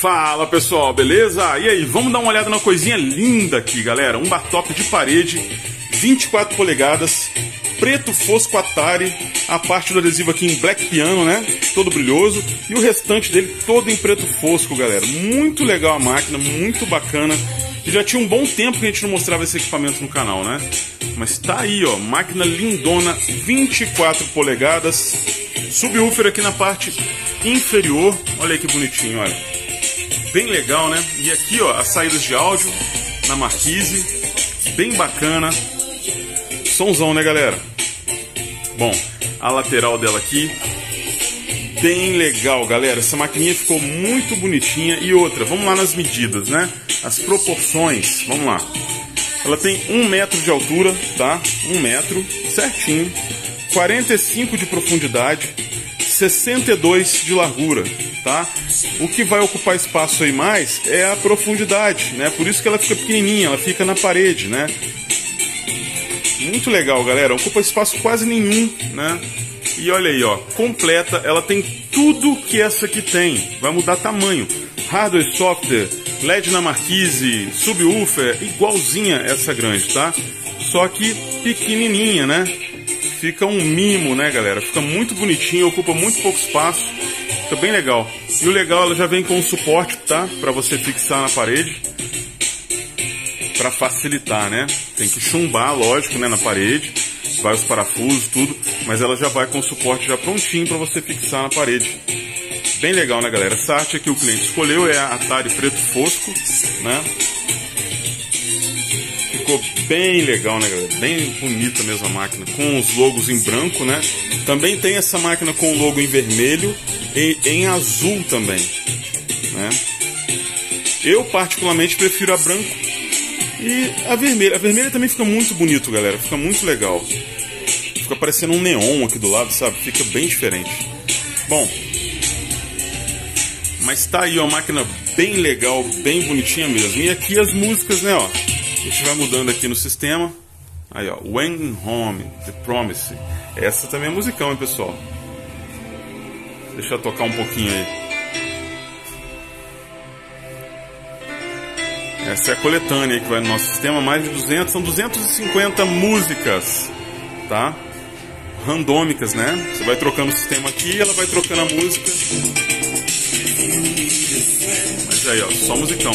Fala pessoal, beleza? E aí, vamos dar uma olhada na coisinha linda aqui, galera. Um bar top de parede, 24 polegadas, preto fosco Atari, a parte do adesivo aqui em black piano, né? Todo brilhoso. E o restante dele todo em preto fosco, galera. Muito legal a máquina, muito bacana. E já tinha um bom tempo que a gente não mostrava esse equipamento no canal, né? Mas tá aí, ó, máquina lindona, 24 polegadas, subwoofer aqui na parte inferior. Olha aí que bonitinho, olha. Bem legal, né? E aqui, ó, as saídas de áudio na marquise, bem bacana. Somzão, né, galera? Bom, a lateral dela aqui, bem legal, galera. Essa maquininha ficou muito bonitinha. E outra, vamos lá nas medidas, né? As proporções, vamos lá. Ela tem um metro de altura, tá? Um metro, certinho. 45 de profundidade, 62 de largura, tá? O que vai ocupar espaço aí mais é a profundidade, né? Por isso que ela fica pequenininha, ela fica na parede, né? Muito legal, galera. Ocupa espaço quase nenhum, né? E olha aí, ó, completa, ela tem tudo que essa aqui tem. Vai mudar tamanho. Hardware, software, LED na marquise, subwoofer, igualzinha essa grande, tá? Só que pequenininha, né? Fica um mimo, né, galera? Fica muito bonitinho, ocupa muito pouco espaço. Fica bem legal. E o legal, ela já vem com um suporte, tá? Para você fixar na parede. Para facilitar, né? Tem que chumbar, lógico, né, na parede. Vai os parafusos, tudo. Mas ela já vai com o suporte já prontinho para você fixar na parede. Bem legal, né, galera? Essa arte aqui o cliente escolheu é a Atari preto fosco, né? Ficou bem legal, né, galera? Bem bonita mesmo a máquina, com os logos em branco, né? Também tem essa máquina com o logo em vermelho e em azul também, né? Eu particularmente prefiro a branco e a vermelha. A vermelha também fica muito bonito, galera. Fica muito legal. Fica parecendo um neon aqui do lado, sabe? Fica bem diferente. Bom, mas tá aí, uma máquina bem legal, bem bonitinha mesmo. E aqui as músicas, né, ó. A gente vai mudando aqui no sistema. Aí, ó, When Home, The Promise. Essa também é musicão, hein, pessoal. Deixa eu tocar um pouquinho aí. Essa é a coletânea que vai no nosso sistema, mais de 200, são 250 músicas, tá? Randômicas, né? Você vai trocando o sistema aqui, ela vai trocando a música. Mas aí, ó, só musicão.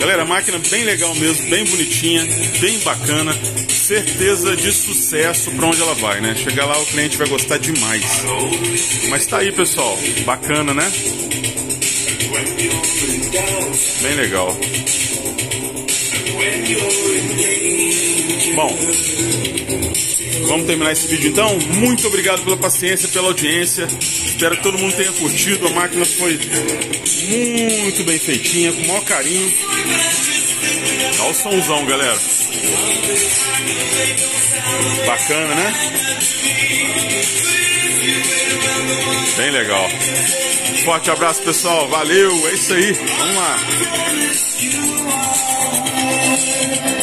Galera, máquina bem legal mesmo, bem bonitinha, bem bacana. Certeza de sucesso para onde ela vai, né? Chegar lá o cliente vai gostar demais. Mas tá aí, pessoal. Bacana, né? Bem legal. Bom, vamos terminar esse vídeo então. Muito obrigado pela paciência, pela audiência. Espero que todo mundo tenha curtido. A máquina foi muito bem feitinha, com o maior carinho. Olha o somzão, galera. Bacana, né? Bem legal. Forte abraço, pessoal. Valeu. É isso aí. Vamos lá. Yes.